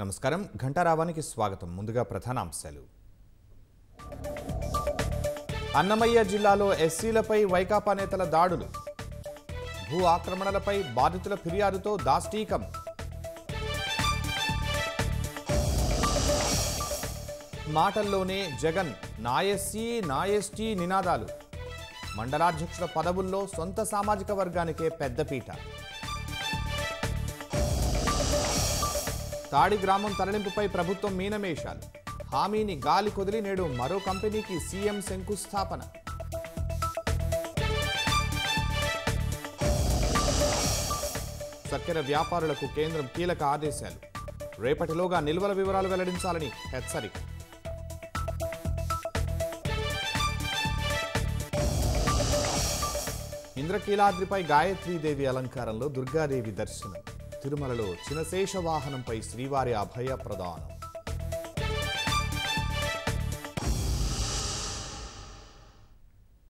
నమస్కారం. ఘంటారావానికి స్వాగతం. ముందుగా ప్రధానాంశాలు. అన్నమయ్య జిల్లాలో ఎస్సీలపై వైకాపా నేతల దాడులు. భూ ఆక్రమణలపై బాధితుల ఫిర్యాదుతో దాష్టీకం. మాటల్లోనే జగన్ నాయస్సీ నాయస్టీ నినాదాలు. మండలాధ్యక్షుల పదవుల్లో సొంత సామాజిక వర్గానికే పెద్దపీట తాడి గ్రామం తరలింపుపై ప్రభుత్వం మీనమేషాలు హామీని గాలి కొదిలి నేడు మరో కంపెనీకి సీఎం శంకుస్థాపన. చక్కెర వ్యాపారులకు కేంద్రం కీలక ఆదేశాలు. రేపటిలోగా నిల్వల వివరాలు వెల్లడించాలని హెచ్చరిక. ఇంద్రకీలాద్రిపై గాయత్రీదేవి అలంకారంలో దుర్గాదేవి దర్శనం. తిరుమలలో చినశేష వాహనంపై శ్రీవారి అభయ ప్రదానం